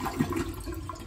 いいね。